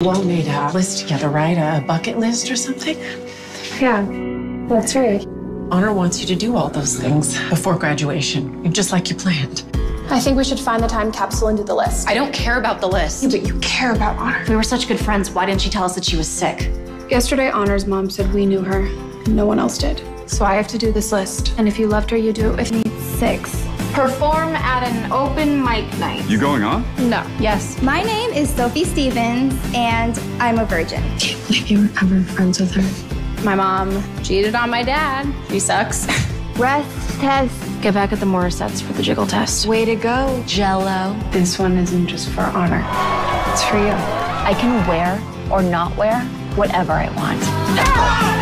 You all made a list together, right? A bucket list or something? Yeah, that's right. Honor wants you to do all those things before graduation, just like you planned. I think we should find the time capsule and do the list. I don't care about the list. but you care about Honor. We were such good friends. Why didn't she tell us that she was sick? Yesterday, Honor's mom said we knew her, and no one else did. So I have to do this list. And if you loved her, you do it with me. Six. Perform at an open mic night. You going on? No. Yes. My name is Sophie Stevens, and I'm a virgin. Can't believe you were ever friends with her. My mom cheated on my dad. She sucks. Breath test. Get back at the Morissettes for the jiggle test. Way to go. Jello. This one isn't just for Honor. It's for you. I can wear or not wear whatever I want.